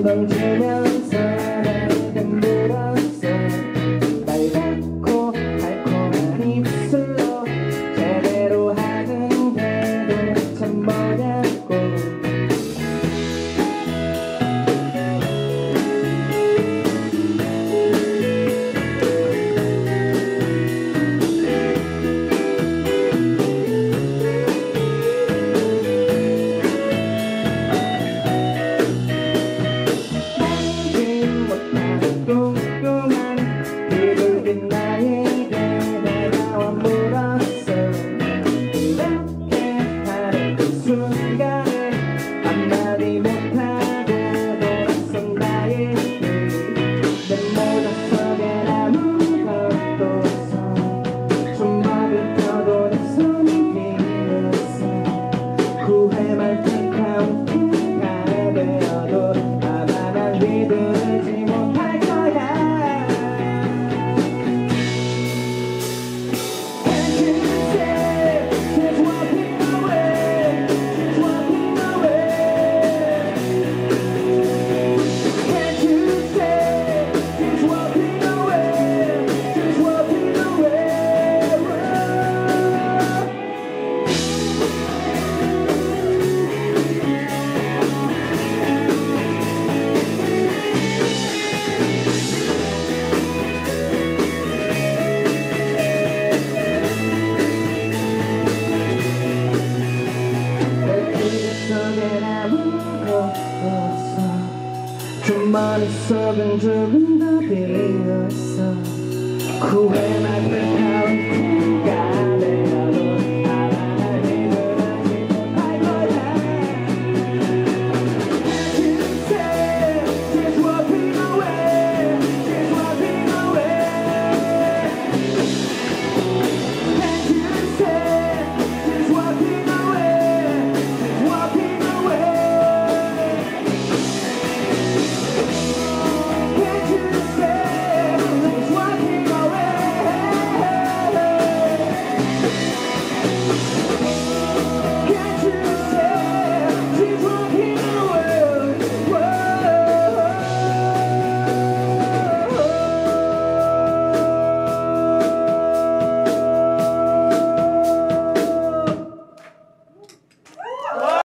能见面 Somebody serving, driven up in the sun. Cool, when I prepare